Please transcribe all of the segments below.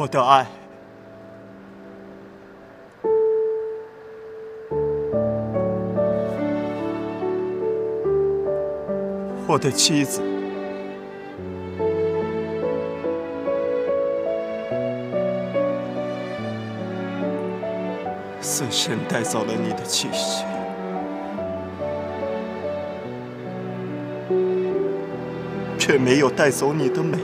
我的爱，我的妻子，死神带走了你的气息，却没有带走你的美。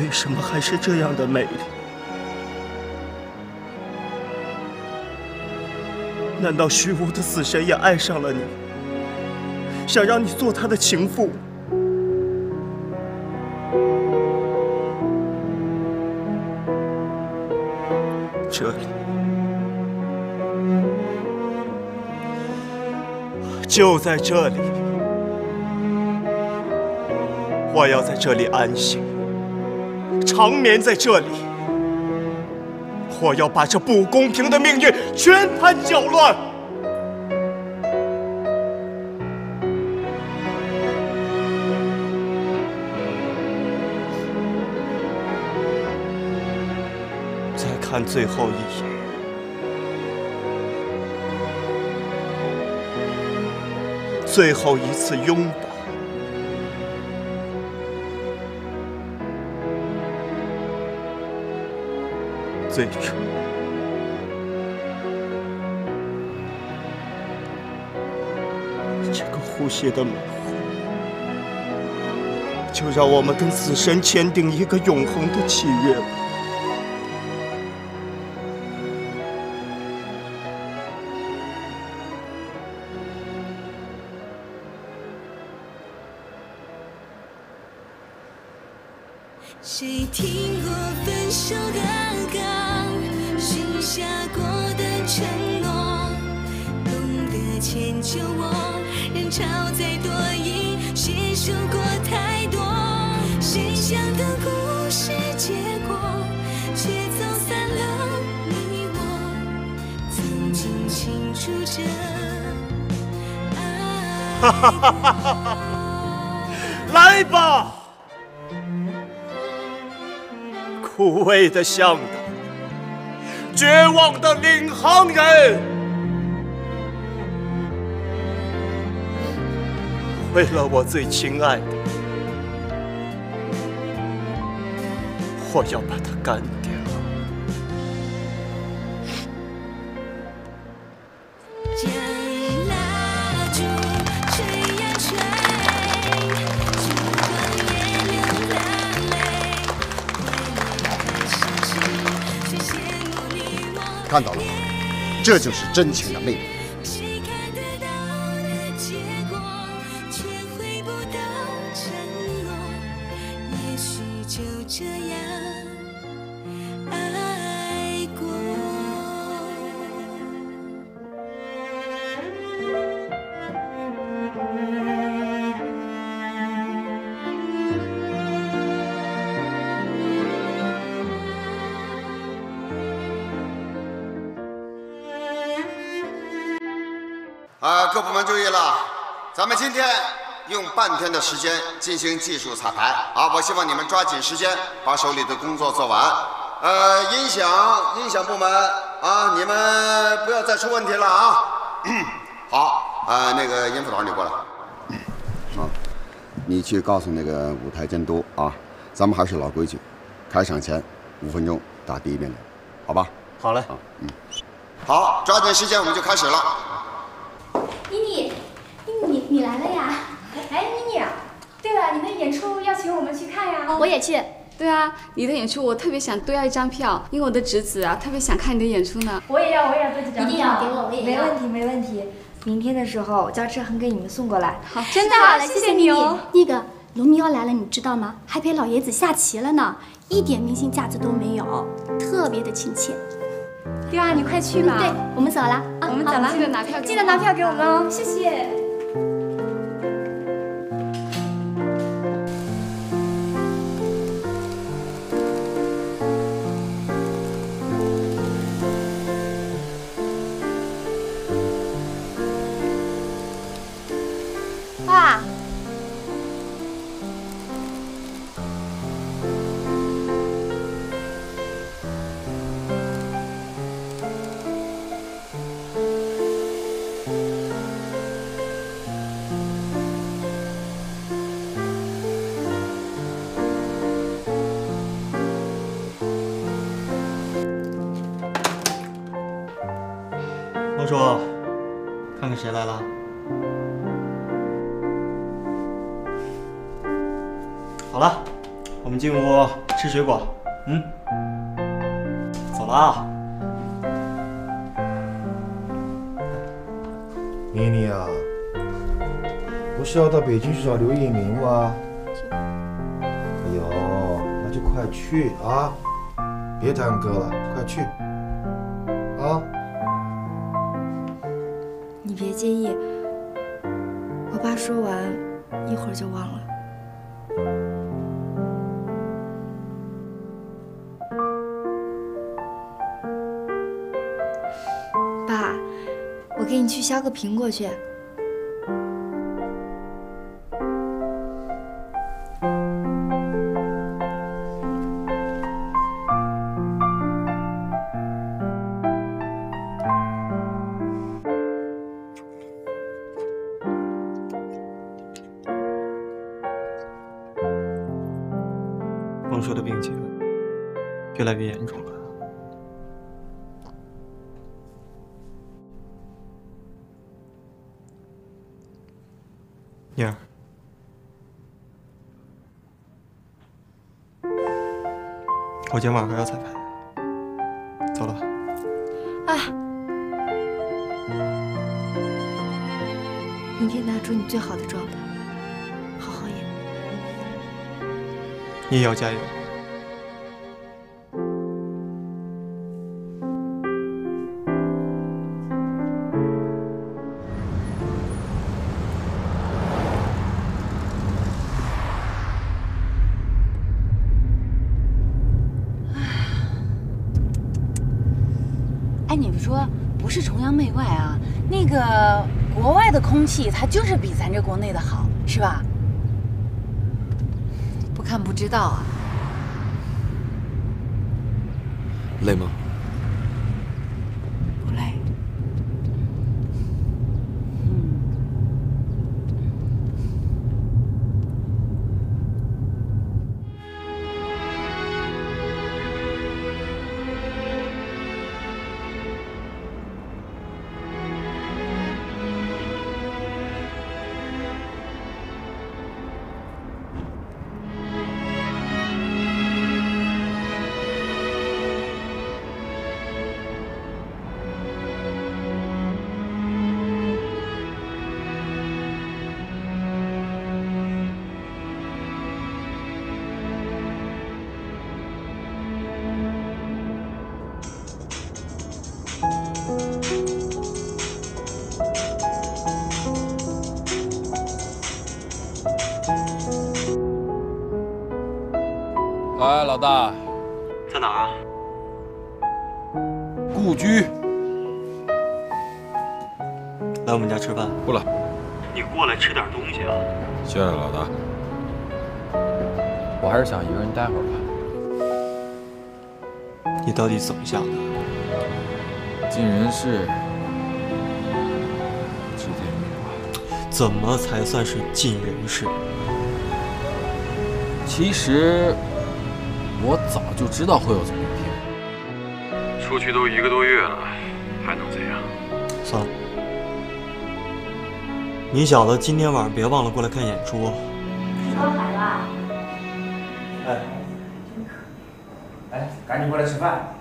为什么还是这样的美丽？难道虚无的死神也爱上了你，想让你做他的情妇？这里，就在这里，我要在这里安息。长眠在这里，我要把这不公平的命运全盘搅乱。看最后一眼，最后一次拥抱。最初，这个呼吸的美魂，就让我们跟死神签订一个永恒的契约吧。求我，人潮再多已携手过太多。谁想的故事结果，却走散了你我，曾经倾注着爱。来吧，枯萎的向导。绝望的领航人，为了我最亲爱的，我要把它干掉。看到了吗？这就是真情的魅力。半天的时间进行技术彩排啊！我希望你们抓紧时间把手里的工作做完。呃，音响音响部门啊，你们不要再出问题了啊！好，啊，那个音副导，你过来。好，你去告诉那个舞台监督啊，咱们还是老规矩，开场前五分钟打第一遍的，好吧？好嘞。啊，嗯。好，抓紧时间，我们就开始了。妮妮，妮妮，你来了呀？哎，妮妮，对了，你的演出要请我们去看呀？我也去。对啊，你的演出我特别想多要一张票，因为我的侄子啊特别想看你的演出呢。我也要，我也要多几张票。一定要给我，我也要。没问题，没问题。明天的时候叫车恒给你们送过来。好，真的好了，谢谢你哦。那个龙迷要来了，你知道吗？还陪老爷子下棋了呢，一点明星架子都没有，特别的亲切。对啊，你快去吧。对，我们走了啊。我们走了，记得拿票，记得拿票给我们哦。谢谢。水果。嗯，走了啊。妮妮啊，不是要到北京去找刘一鸣吗？哎呦，那就快去啊！别耽搁了，快去啊！你别介意，我爸说完一会儿就忘了。你去削个苹果去。天晚上还要彩排，走了吧。哎，明天拿出你最好的状态，好好演。你也要加油。气，它就是比咱这国内的好，是吧？不看不知道啊。累吗？哎，老大，在哪儿啊？故居。来我们家吃饭。不了。你过来吃点东西啊。谢谢老大。我还是想一个人待会儿吧。你到底怎么想的？尽人事，知天命吧。怎么才算是尽人事？其实我早就知道会有这么一天。出去都一个多月了，还能怎样？算了，你小子今天晚上别忘了过来看演出。超来了。哎，哎，赶紧过来吃饭，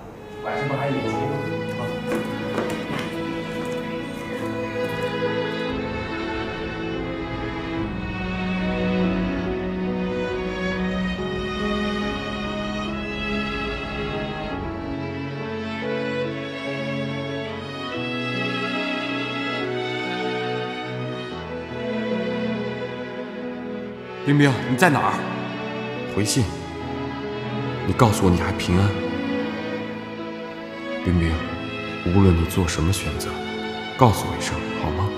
冰冰，你在哪儿？回信，你告诉我你还平安。冰冰，无论你做什么选择，告诉我一声好吗？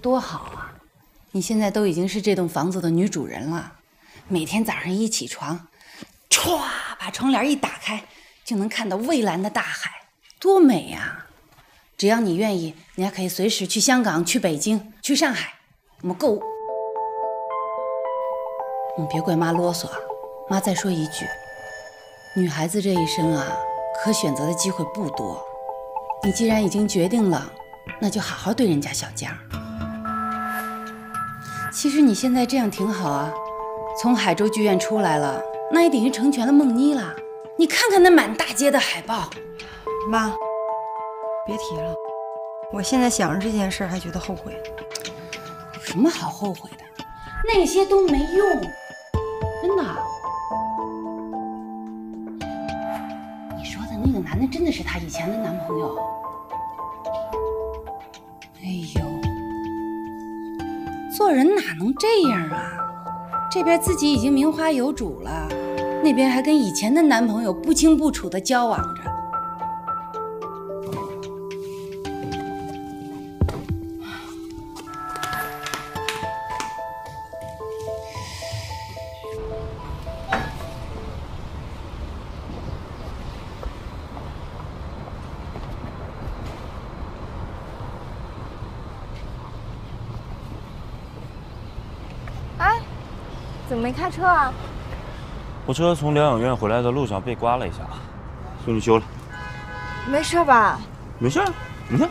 多好啊！你现在都已经是这栋房子的女主人了，每天早上一起床，歘，把窗帘一打开，就能看到蔚蓝的大海，多美呀！只要你愿意，你还可以随时去香港、去北京、去上海，我们购物。你别怪妈啰嗦，妈再说一句，女孩子这一生啊，可选择的机会不多。你既然已经决定了，那就好好对人家小江。其实你现在这样挺好啊，从海州剧院出来了，那也等于成全了梦妮了。你看看那满大街的海报，妈，别提了，我现在想着这件事还觉得后悔。有什么好后悔的？那些都没用，真的。你说的那个男的真的是她以前的男朋友？哎呦，做人哪能这样啊？这边自己已经名花有主了，那边还跟以前的男朋友不清不楚的交往着。么没开车啊？我车从疗养院回来的路上被刮了一下，送去修了。没事吧？没事，你看，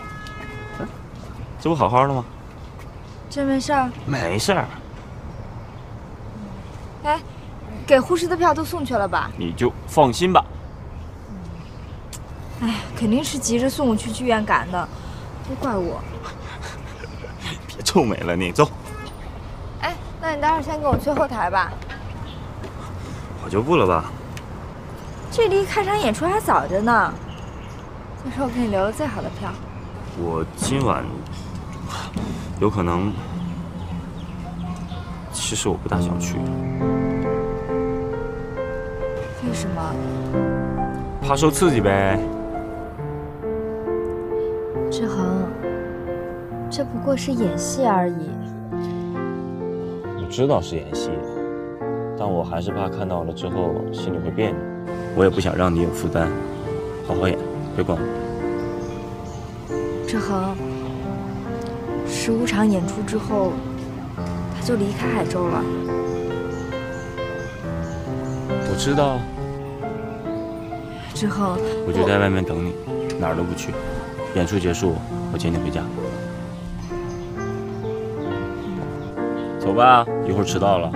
嗯这不好好的吗？真没事儿。没事儿，哎，给护士的票都送去了吧？你就放心吧。哎，肯定是急着送我去剧院赶的，都怪我。别臭美了你，走。你待会儿先跟我去后台吧，我就不了吧。这离开场演出还早着呢。这是我给你留的最好的票。我今晚有可能，其实我不大想去，为什么？怕受刺激呗。志恒，这不过是演戏而已。我知道是演戏，但我还是怕看到了之后心里会别扭。我也不想让你有负担，好好演，别管我。志恒，十五场演出之后，他就离开海州了。我知道，志恒，我就在外面等你，哪儿都不去。演出结束，我接你回家。走吧，一会儿迟到了。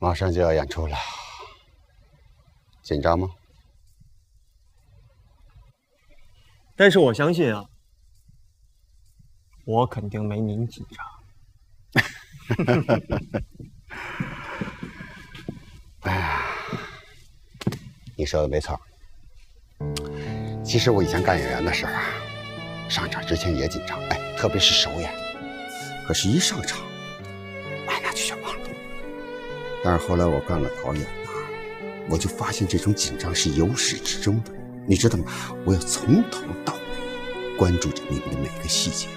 马上就要演出了，紧张吗？但是我相信啊，我肯定没您紧张。哎呀，你说的没错。其实我以前干演员的时候啊，上场之前也紧张，哎，特别是首演。可是，一上场，哎，那就全忘了。但是后来我干了导演啊，我就发现这种紧张是由始至终的。你知道吗？我要从头到尾关注着你们的每个细节。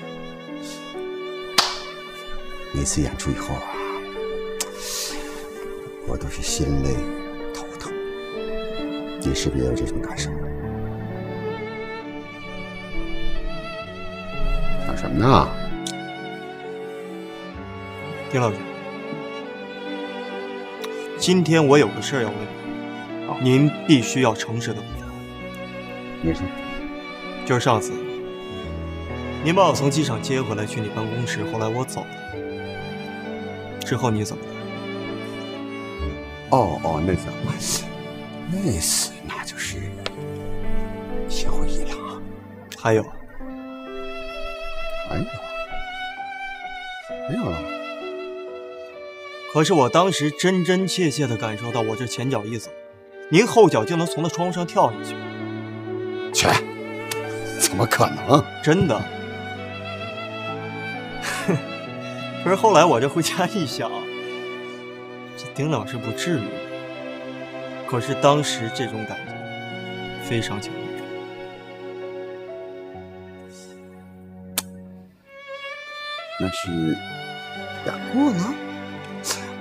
每次演出以后啊，我都是心累、头疼。你是不是也有这种感受？干什么呢？丁老师，今天我有个事儿要问你，您必须要诚实的回答。你说，就是上次，您把我从机场接回来去你办公室，后来我走了，之后你怎么了？哦哦，那次，那次那就是心灰意冷啊。还有，还有，没有了。可是我当时真真切切的感受到，我这前脚一走，您后脚就能从那窗户上跳下去。去，怎么可能？真的。可是后来我这回家一想，这丁老师不至于。可是当时这种感觉非常强烈。那是演过了。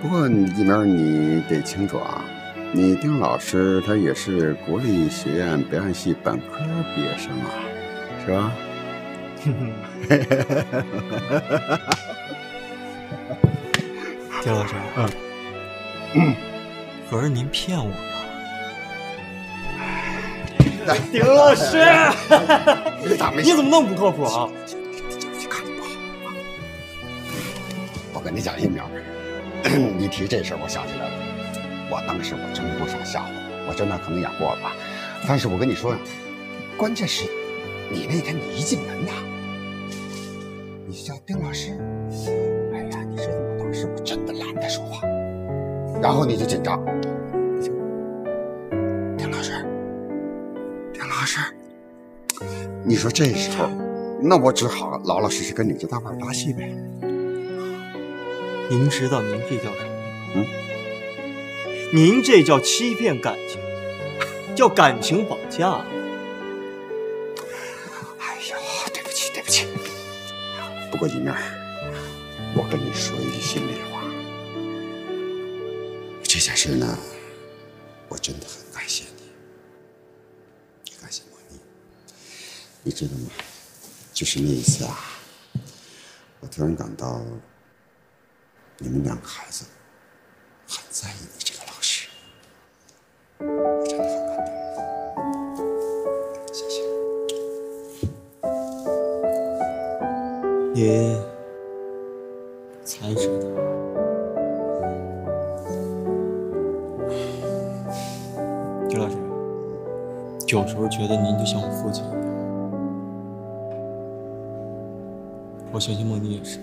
不过一鸣，你得清楚啊，你丁老师他也是国立学院表演系本科毕业生啊，是吧？丁老师，嗯，可是您骗我呢，丁老师，你怎么那么不靠谱啊？我。跟你讲，一秒，你提这事儿，我想起来了，我当时我真不想吓唬你，我真的可能演过了吧，但是我跟你说呀，关键是，你那天你一进门呐，你叫丁老师，哎呀，你知道吗？当时我真的懒得说话，然后你就紧张，丁老师，丁老师，你说这时候，那我只好老老实实跟你这大玩把戏呗。您知道您这叫什么？嗯，您这叫欺骗感情，叫感情绑架。哎呦，对不起，对不起。不过一鸣，我跟你说一句心里话，这件事呢，我真的很感谢你，也感谢莫妮。你知道吗？就是那一次啊，我突然感到。你们两个孩子很在意你您才知道，丁老师，有时候觉得您就像我父亲一样，我相信莫妮也是。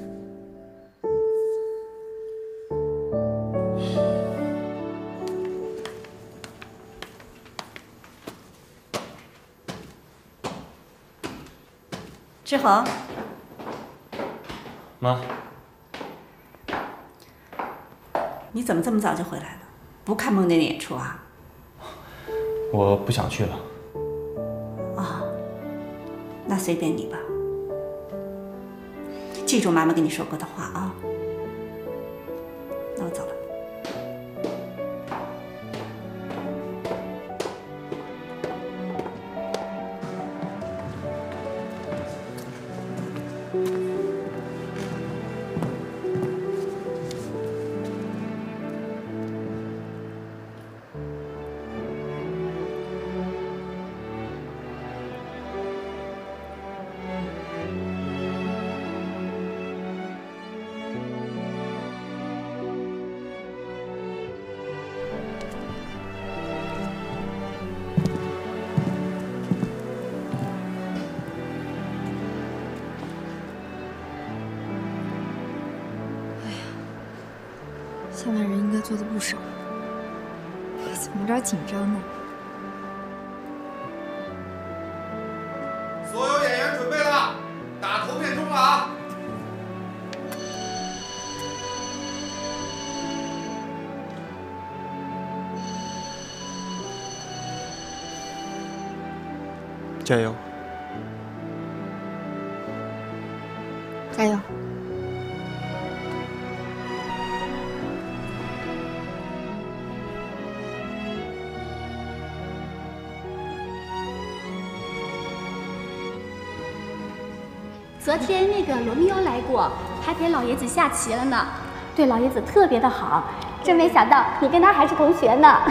志恒，妈，你怎么这么早就回来了？不看梦见的演出啊？我不想去了。啊，那随便你吧。记住妈妈跟你说过的话啊。那加油！加油！昨天那个罗密欧来过，还陪老爷子下棋了呢，对老爷子特别的好。真没想到你跟他还是同学呢。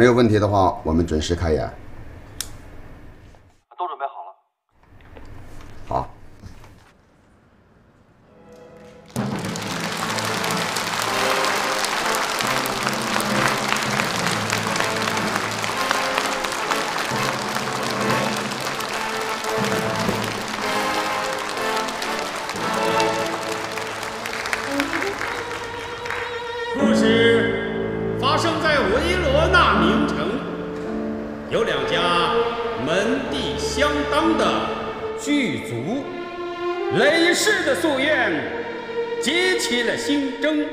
没有问题的话，我们准时开演。的巨族，累世的夙愿激起了新争，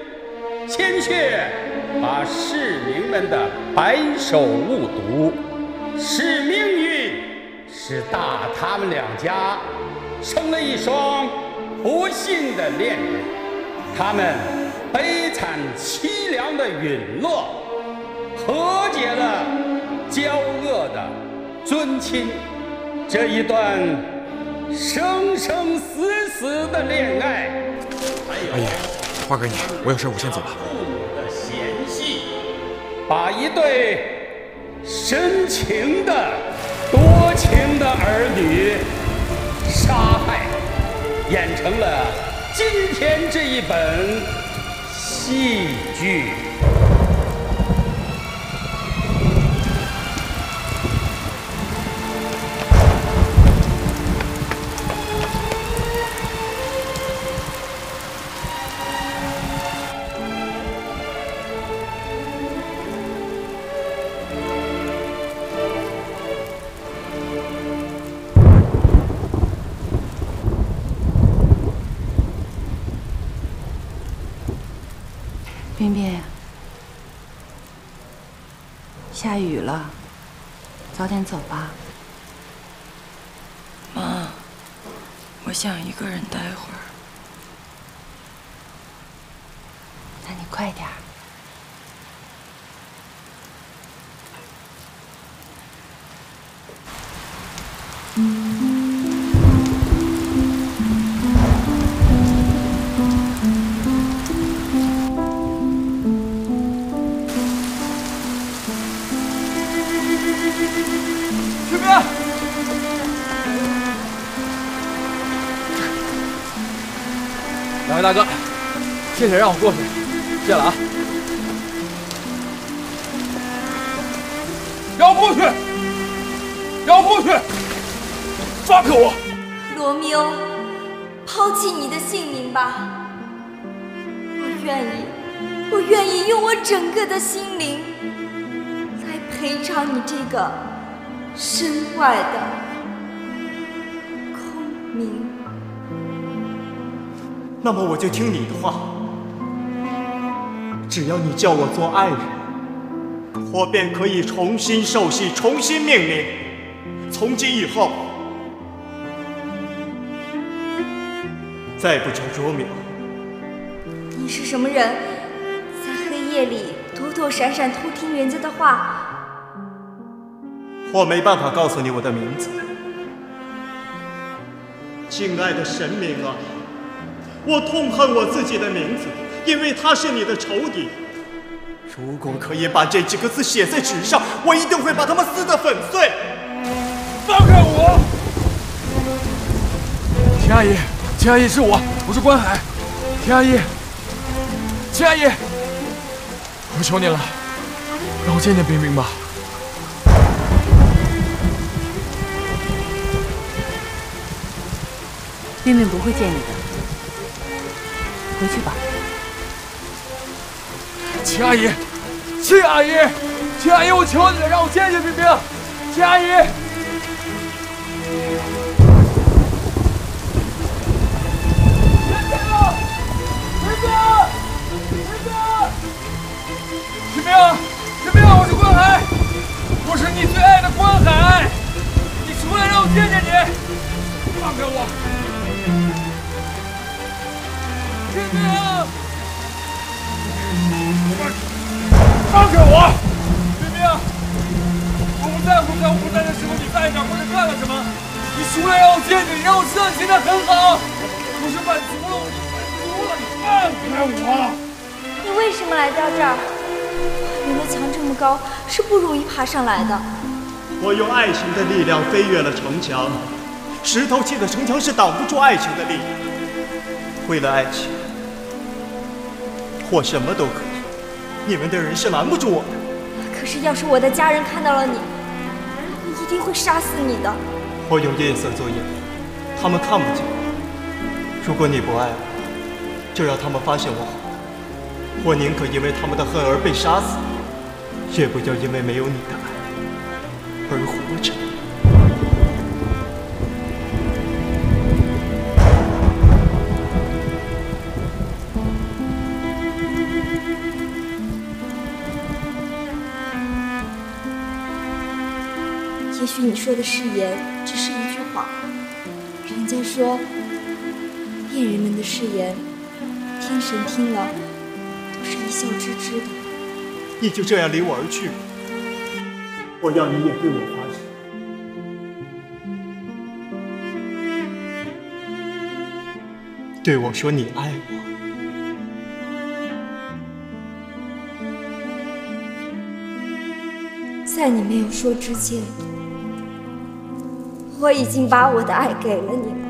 鲜血把市民们的白首误读，是命运使大他们两家生了一双不幸的恋人，他们。悲惨凄凉的陨落，和解了交恶的尊亲，这一段生生死死的恋爱。阿姨，花给你，我有事，我先走了。父的嫌隙，把一对深情的、多情的儿女杀害，演成了今天这一本。戏剧。先走吧。妈，我想一个人待会儿。谢谢让我过去，谢了啊！让我过去，让我过去，放开我！罗密欧，抛弃你的性命吧！我愿意，我愿意用我整个的心灵来赔偿你这个身外的空明。那么我就听你的话，只要你叫我做爱人，我便可以重新受洗，重新命名。从今以后，再不叫卓淼，你是什么人？在黑夜里躲躲闪闪偷听人家的话。我没办法告诉你我的名字。敬爱的神明啊，我痛恨我自己的名字，因为他是你的仇敌。如果可以把这几个字写在纸上，我一定会把他们撕得粉碎。放开我！秦阿姨，秦阿姨是我，我是关海。秦阿姨，秦阿姨，我求你了，让我见见冰冰吧。冰冰不会见你的，回去吧。秦阿姨，秦阿姨，秦阿姨，我求你了，让我见见冰冰。秦阿姨，秦冰秦冰秦，冰冰，我是关海，我是你最爱的关海，你出来让我见见你，放开我，冰冰，放开我，冰冰，我不在乎在我不在的时候你在哪或者干了什么，你出来让我见你，让我知道你现在很好，我是满足了，我满足了，你放开我。你为什么来到这儿？你的墙这么高，是不容易爬上来的。我用爱情的力量飞越了城墙，石头砌的城墙是挡不住爱情的力量。为了爱情，我什么都可以。你们的人是拦不住我的。可是要是我的家人看到了你，你一定会杀死你的。我用夜色做掩护，他们看不见我。如果你不爱我，就让他们发现我好。我宁可因为他们的恨而被杀死，也不要因为没有你的爱而活着。许你说的誓言只是一句话。人家说，恋人们的誓言，天神听了都是一笑置之的。你就这样离我而去吗？我要你也对我发誓。对我说你爱我。在你没有说之前，我已经把我的爱给了你。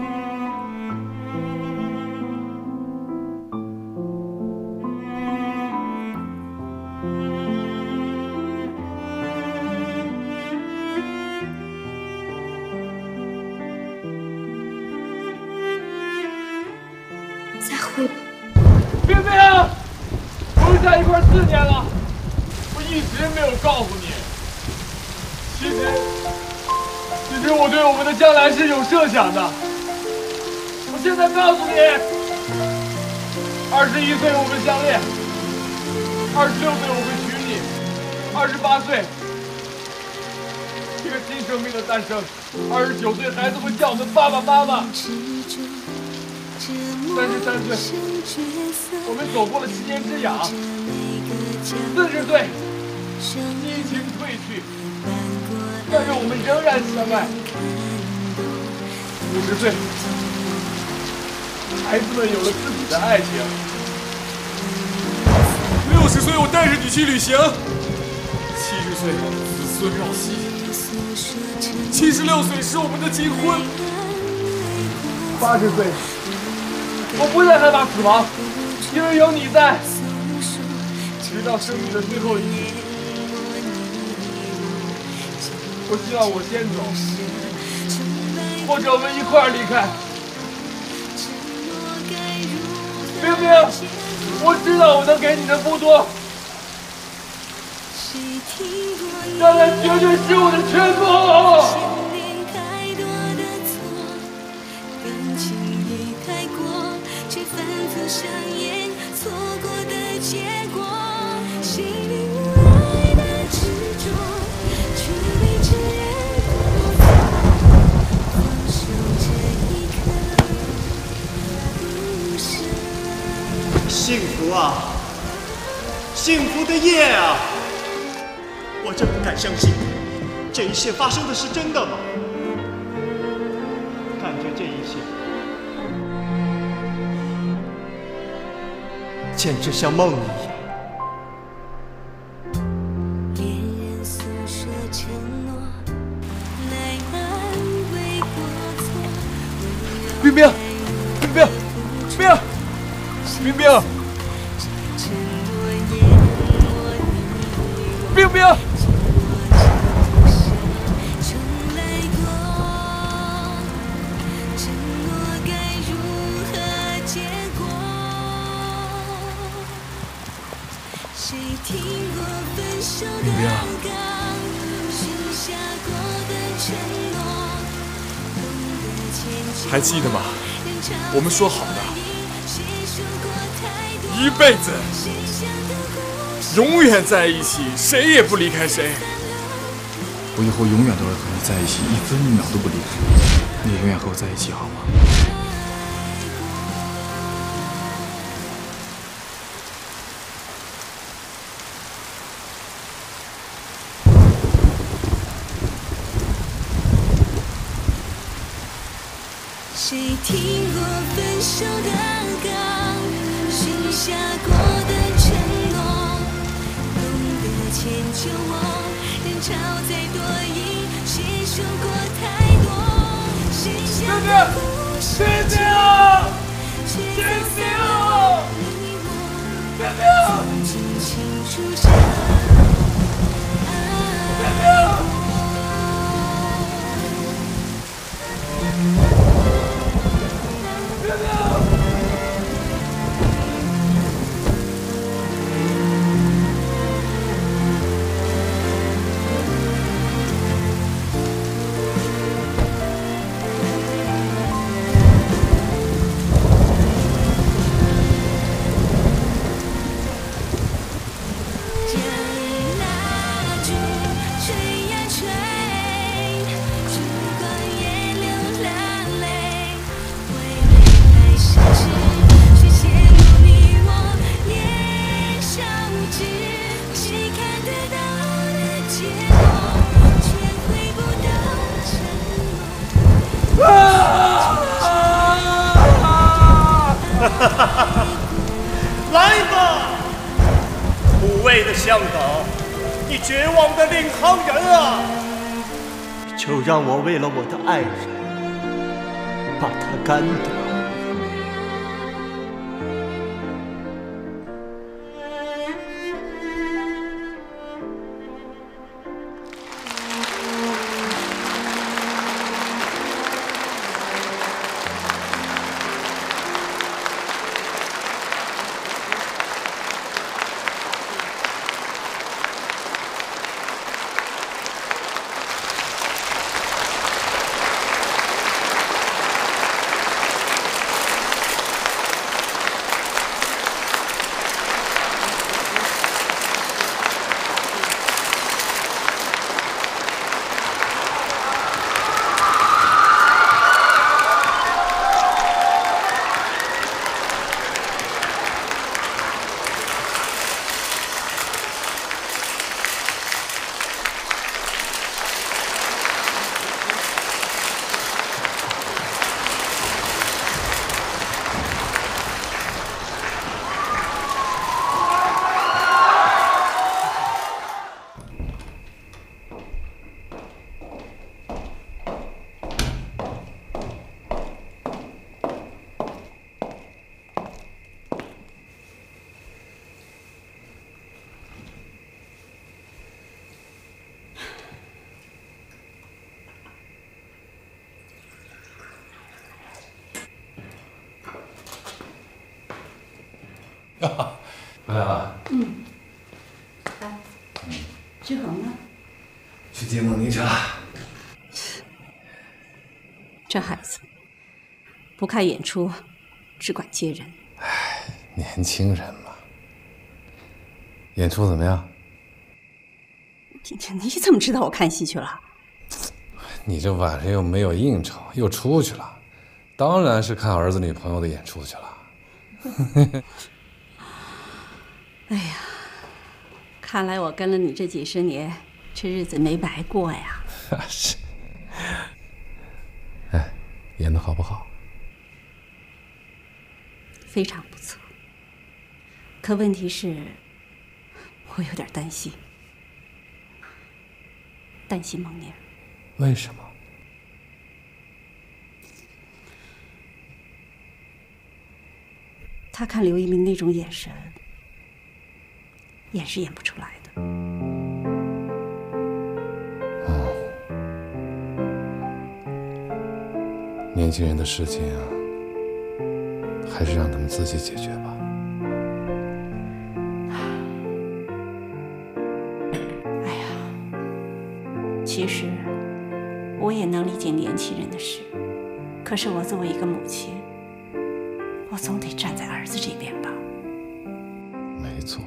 是有设想的。我现在告诉你，二十一岁我们相恋，二十六岁我会娶你，二十八岁一个新生命的诞生，二十九岁孩子会叫我们爸爸妈妈。三十三岁，我们走过了七年之痒。四十岁，激情褪去，但是我们仍然相爱。五十岁，孩子们有了自己的爱情。六十岁，我带着你去旅行。七十岁，子孙绕膝。七十六岁是我们的金婚。八十岁。我不再害怕死亡，因为有你在。直到生命的最后一刻，我希望我先走，或者我们一块儿离开。冰冰，我知道我能给你的不多，但那绝对是我的全部。上演错过的结幸福啊，幸福的夜啊！我真不敢相信，这一切发生的是真的吗？感觉这一切，简直像梦一样。说好的，一辈子，永远在一起，谁也不离开谁。我以后永远都会和你在一起，一分一秒都不离开你。你永远和我在一起，好吗？谁听过分手的歌？许下过的承诺，懂得迁就我。人潮再多疑，谁说过太多？谁想的故事结果？却走散你我，曾经清楚着。将为了我的爱人，把他干掉。看演出，只管接人。哎年轻人嘛，演出怎么样？你你怎么知道我看戏去了？你这晚上又没有应酬，又出去了，当然是看儿子女朋友的演出去了。哎呀，看来我跟了你这几十年，这日子没白过呀。是。哎，演的好不好？非常不错。可问题是，我有点担心，担心孟宁。为什么？他看刘一鸣那种眼神，演是演不出来的。哦，年轻人的事情啊，还是让他们自己解决吧。哎呀，其实我也能理解年轻人的事，可是我作为一个母亲，我总得站在儿子这边吧。没错，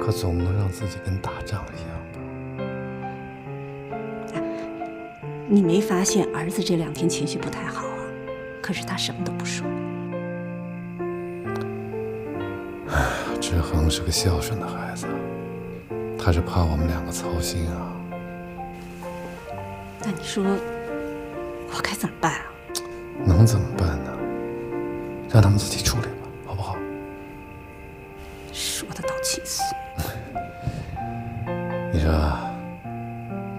可总不能让自己跟打仗一样吧？你没发现儿子这两天情绪不太好啊？可是他什么都不说。志恒是个孝顺的孩子，他是怕我们两个操心啊。那你说我该怎么办啊？能怎么办呢？让他们自己处理吧，好不好？说的倒气死。你说，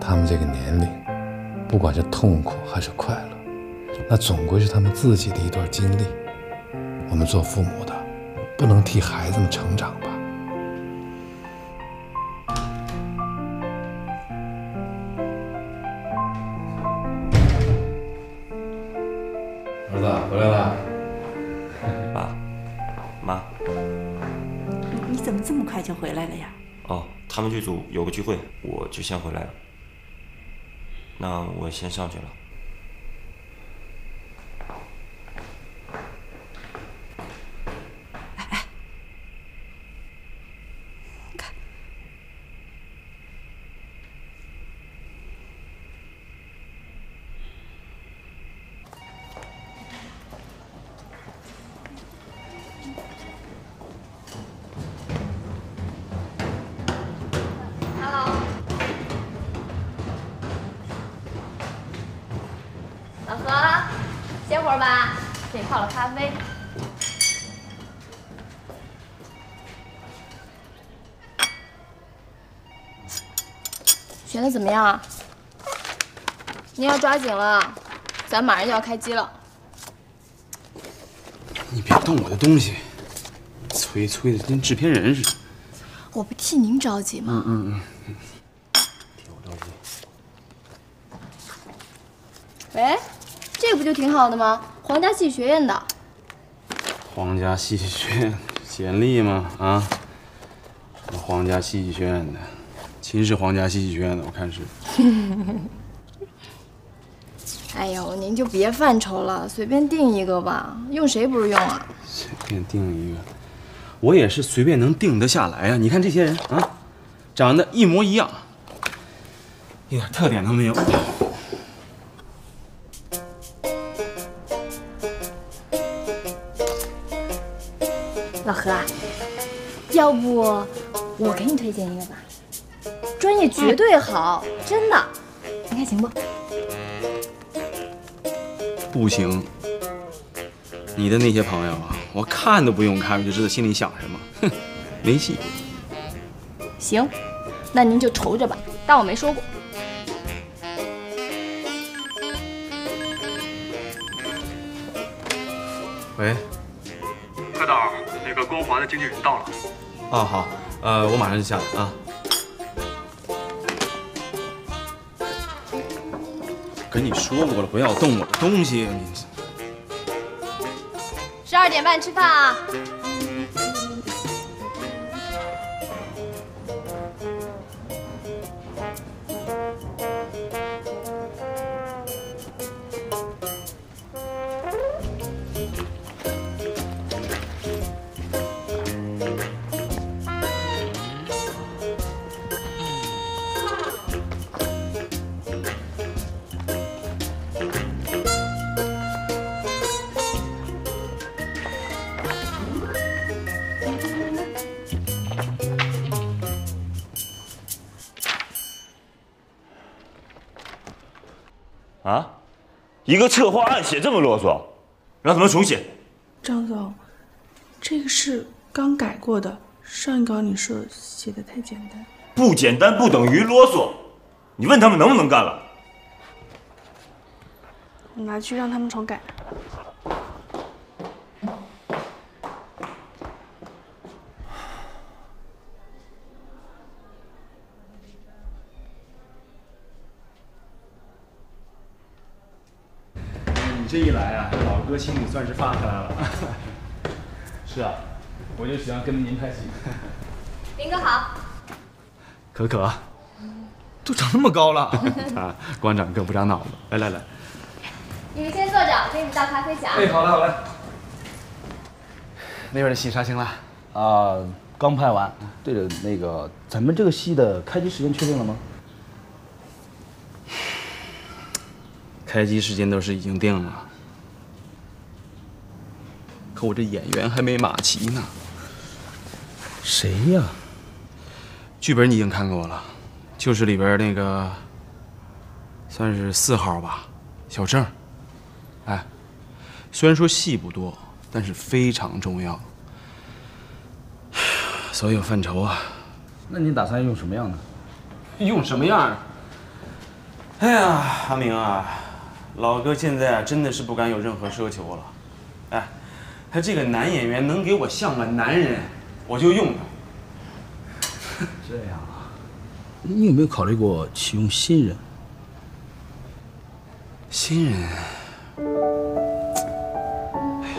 他们这个年龄，不管是痛苦还是快乐，那总归是他们自己的一段经历。我们做父母的，不能替孩子们成长吧？儿子回来了。爸，妈，你怎么这么快就回来了呀？哦，他们剧组有个聚会，我就先回来了。那我先上去了。怎么样啊？你要抓紧了，咱马上就要开机了。你别动我的东西，催催的跟制片人似的。我不替您着急吗？嗯嗯嗯。喂，这不就挺好的吗？皇家戏剧学院的。皇家戏剧学院 简历吗？啊，皇家戏剧学院的，秦氏皇家戏剧学院的，我看是。哎呦，您就别犯愁了，随便定一个吧，用谁不是用啊？随便定一个，我也是随便能定得下来啊！你看这些人啊，长得一模一样，一点特点都没有。好，真的，你看行不？不行，你的那些朋友啊，我看都不用看，我就知道心里想什么，哼，没戏。行，那您就愁着吧，当我没说过。喂，柯导，那个光华的经纪人到了。啊好，呃，我马上就下来啊。跟你说过了，不要动我的东西，你十二点半吃饭啊。啊？一个策划案写这么啰嗦，让他们重写。张总，这个是刚改过的，上一稿你说写的太简单。不简单不等于啰嗦，你问他们能不能干了？你拿去让他们重改。你这一来啊，老哥心里算是放下来了。是啊，我就喜欢跟您拍戏。林哥好，可可，都长那么高了，啊，光长个不长脑子。来来来，你们先坐着，给你们倒咖啡去啊。哎，好嘞好嘞。那边的戏杀青了？啊，刚拍完。对了，那个咱们这个戏的开机时间确定了吗？开机时间都是已经定了，可我这演员还没码齐呢。谁呀？剧本你已经看过了，就是里边那个，算是四号吧，小郑。哎，虽然说戏不多，但是非常重要。所有范畴啊，那你打算用什么样的？用什么样？哎呀，阿明啊，老哥现在啊真的是不敢有任何奢求了。哎，他这个男演员能给我像个男人，我就用他。这样啊，你有没有考虑过启用新人？新人，哎呀，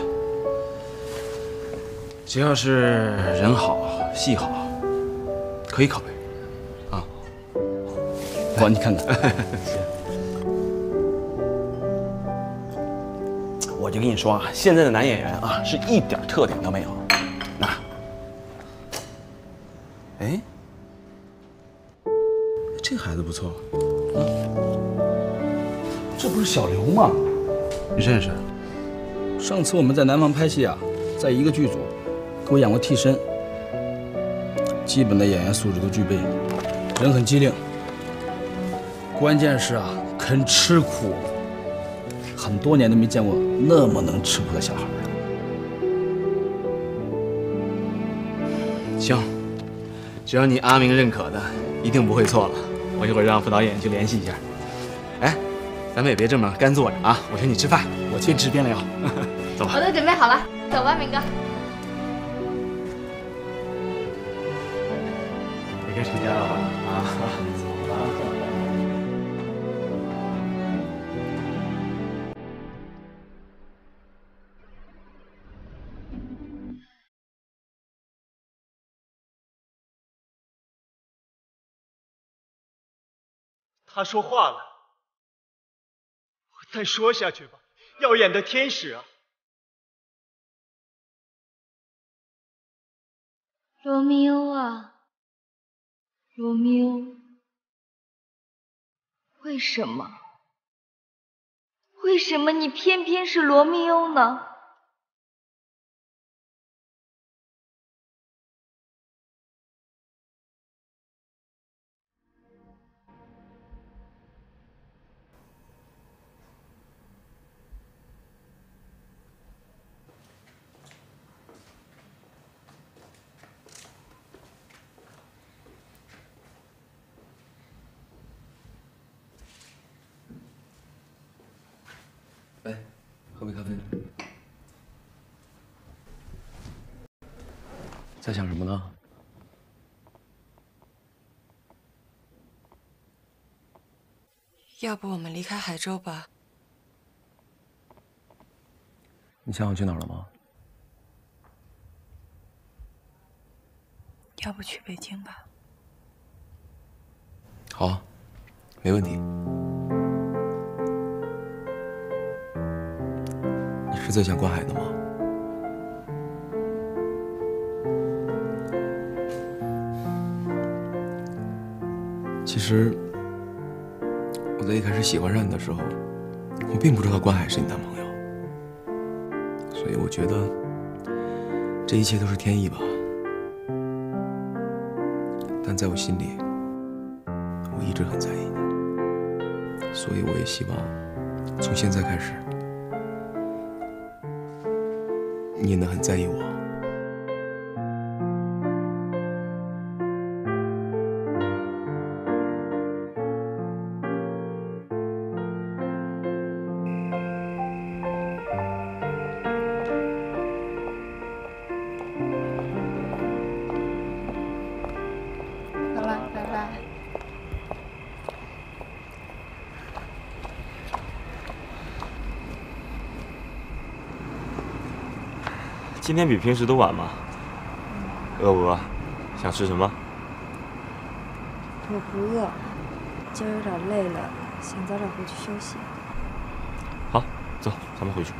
只要是人好戏好，可以考虑。啊，我你看看，我就跟你说啊，现在的男演员啊是一点特点都没有。那，哎，这孩子不错，这不是小刘吗？你认识？上次我们在南方拍戏啊，在一个剧组，给我演过替身，基本的演员素质都具备，人很机灵，关键是啊，肯吃苦，很多年都没见过那么能吃苦的小孩了。行，只要你阿明认可的，一定不会错了。我一会儿让副导演去联系一下。哎，咱们也别这么干坐着啊！我请你吃饭，我去吃边聊。走吧。我都准备好了，走吧，明哥。也该成家了吧？啊，他说话了，我再说下去吧。耀眼的天使啊，罗密欧啊，罗密欧，为什么？为什么你偏偏是罗密欧呢？在想什么呢？要不我们离开海州吧？你想好去哪儿了吗？要不去北京吧？好啊，没问题。你是在想观海的吗？其实我在一开始喜欢上你的时候，我并不知道观海是你男朋友，所以我觉得这一切都是天意吧。但在我心里，我一直很在意你，所以我也希望从现在开始，你也能很在意我。今天比平时都晚吗？饿不饿？想吃什么？我不饿，今儿有点累了，想早点回去休息。好，走，咱们回去。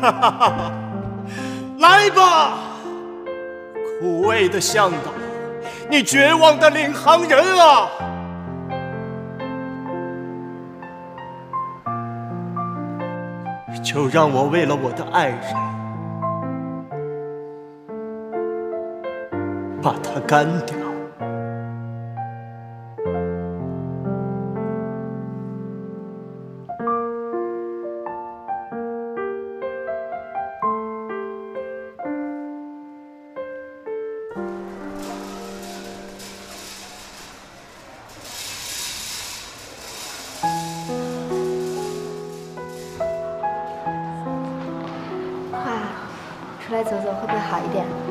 来吧，苦味的向导，你绝望的领航人啊！就让我为了我的爱人，把它干掉。会好一点？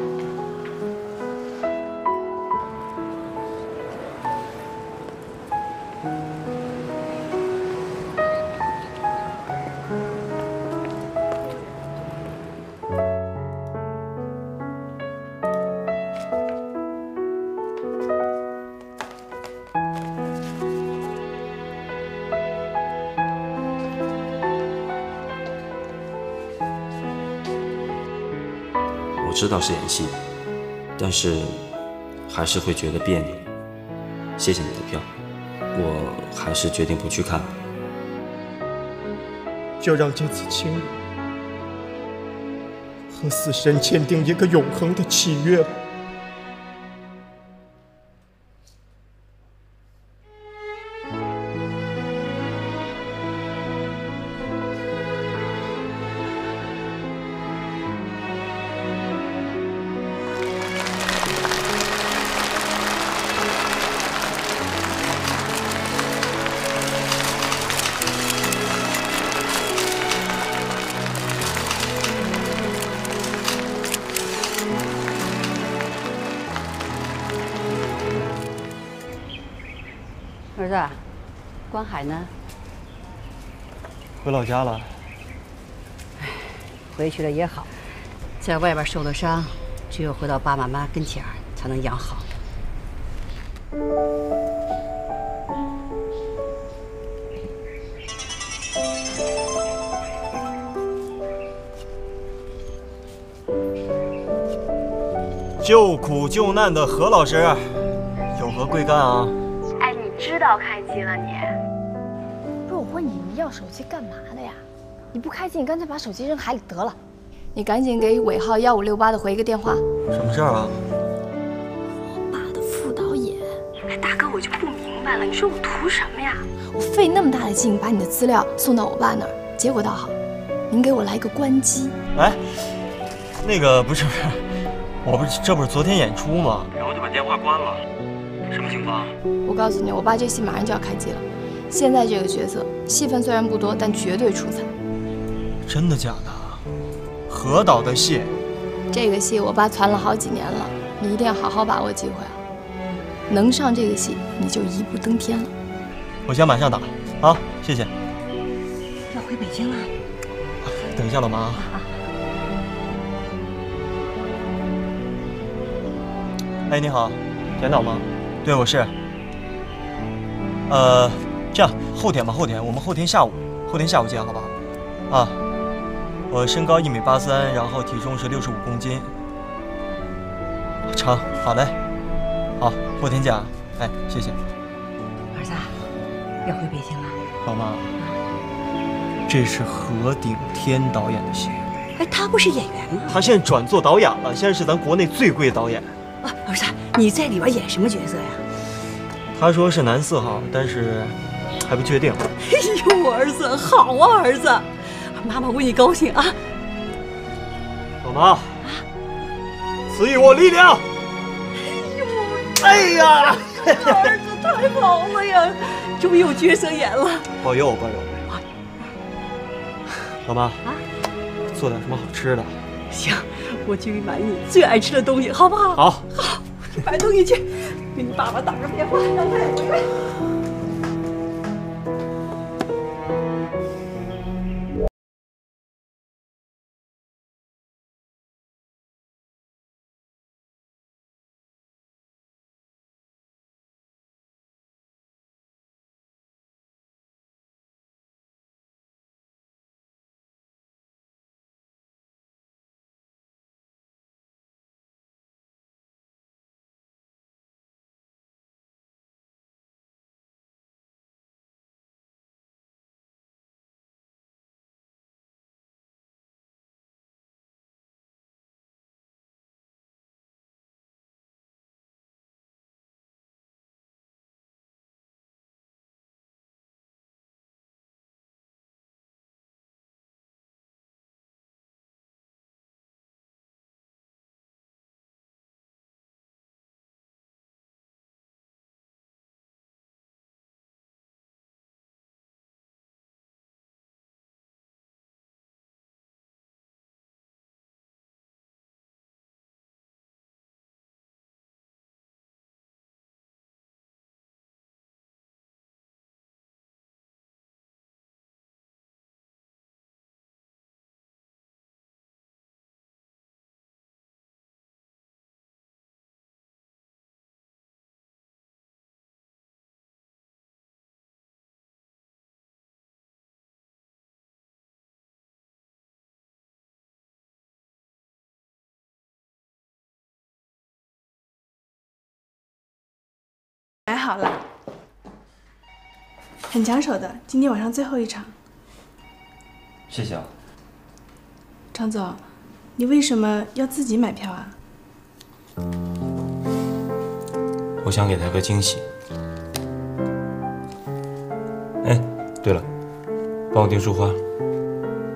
知道是演戏，但是还是会觉得别扭。谢谢你的票，我还是决定不去看了。就让这次清和死神签订一个永恒的契约吧回家了，哎，回去了也好，在外边受了伤，只有回到爸爸妈妈跟前儿才能养好。救苦救难的何老师，有何贵干啊？哎，你知道开机了你。你要手机干嘛的呀？你不开机，你干脆把手机扔海里得了。你赶紧给尾号幺五六八的回一个电话。什么事儿啊？我爸的副导演。哎，大哥，我就不明白了，你说我图什么呀？我费那么大的劲把你的资料送到我爸那儿，结果倒好，您给我来个关机。哎，那个不是不是，我不是这不是昨天演出吗？然后就把电话关了，什么情况？我告诉你，我爸这戏马上就要开机了。现在这个角色戏份虽然不多，但绝对出彩。真的假的？何导的戏？这个戏我爸攒了好几年了，你一定要好好把握机会啊！能上这个戏，你就一步登天了。我先马上打，啊，谢谢。要回北京了？等一下，老妈。哎，你好，田导吗？对，我是。呃，这样后天吧，后天我们后天下午，后天下午见，好不好？啊，我身高一米八三，然后体重是六十五公斤。成，好嘞，好，后天见啊！哎，谢谢。儿子，要回北京了？老妈，这是何顶天导演的戏。哎，他不是演员吗？他现在转做导演了，现在是咱国内最贵的导演。啊，儿子，你在里边演什么角色呀？他说是男四号，但是还不确定。哎呦，我儿子好啊，儿子，妈妈为你高兴啊！老妈，赐予我力量！哎呦，哎呀，儿子太好了呀，终于有角色演了。保佑保佑！老妈啊，做点什么好吃的？行，我去买你最爱吃的东西，好不好？好，好，去买东西去，给你爸爸打个电话，让他也回来。好了，很抢手的，今天晚上最后一场。谢谢啊。常总，你为什么要自己买票啊？我想给他个惊喜。哎，对了，帮我订束花。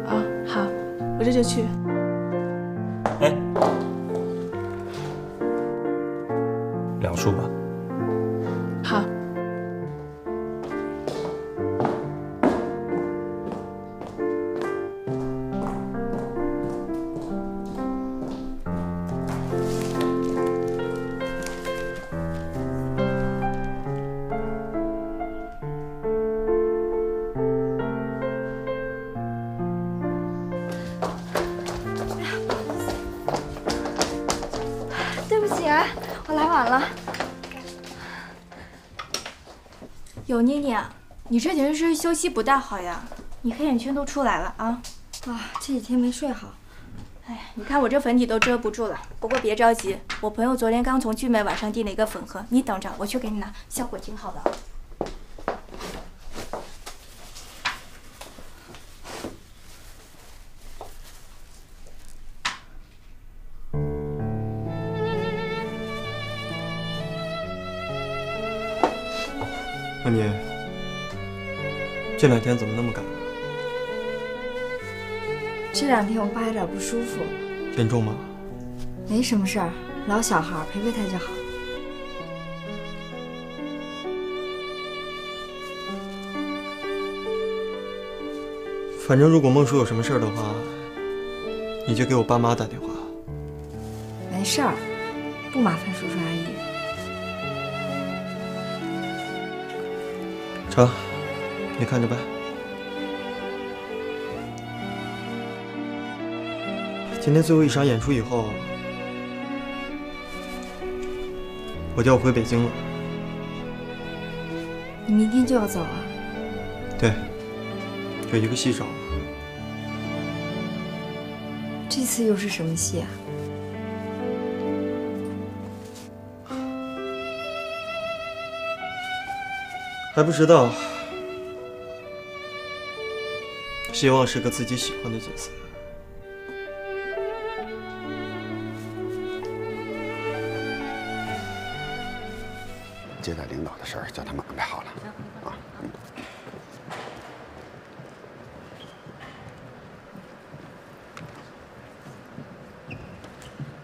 哦，好，我这就去。哎，两束吧。你这几天是休息不大好呀！你黑眼圈都出来了啊！啊，这几天没睡好。哎，你看我这粉底都遮不住了。不过别着急，我朋友昨天刚从聚美网上订了一个粉盒，你等着，我去给你拿，效果挺好的。这两天怎么那么赶？这两天我爸有点不舒服，严重吗？没什么事儿，老小孩陪陪他就好。反正如果孟叔有什么事儿的话，你就给我爸妈打电话。没事儿，不麻烦叔叔阿姨。成，你看着办。今天最后一场演出以后，我就要回北京了。你明天就要走啊？对，有一个戏找我。这次又是什么戏啊？还不知道，希望是个自己喜欢的角色。接待领导的事儿叫他们安排好了啊。嗯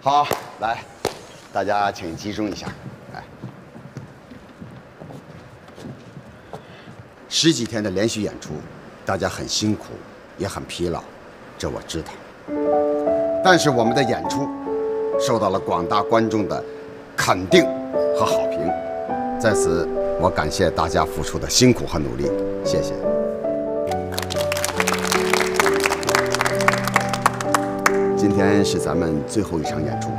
好，来，大家请集中一下，来。十几天的连续演出，大家很辛苦，也很疲劳，这我知道。但是我们的演出受到了广大观众的肯定和好评，在此我感谢大家付出的辛苦和努力，谢谢。今天是咱们最后一场演出，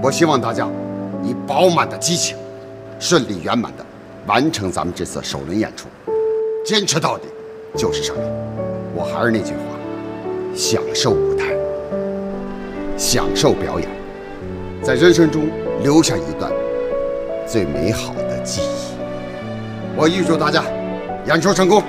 我希望大家以饱满的激情，顺利圆满的完成咱们这次首轮演出。坚持到底就是胜利。我还是那句话，享受舞台，享受表演，在人生中留下一段最美好的记忆。我预祝大家演出成功。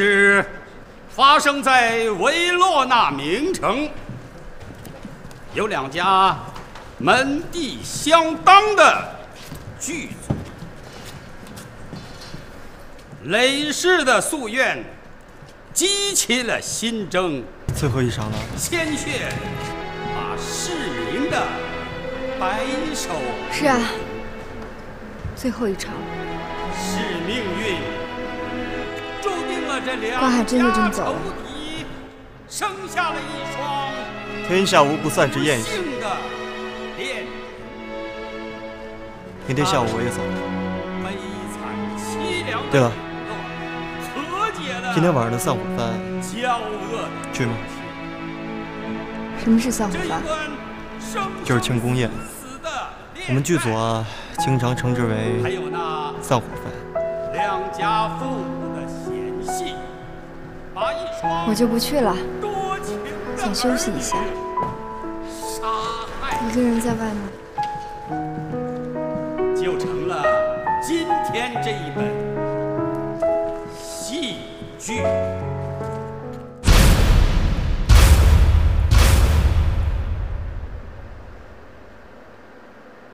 故事发生在维洛纳名城，有两家门第相当的剧组。累世的夙愿激起了新争，最后一场了，鲜血把市民的白手是啊，最后一场。定了这两关海真就这么走了？天下无不散之宴席。明天下午我也走。悲惨凄凉的对了，今天晚上的散伙饭去吗？什么是散伙饭？就是庆功宴。我们剧组啊，经常称之为散伙饭。两家父，我就不去了，想休息一下。一个人在外面，就成了今天这一本戏剧。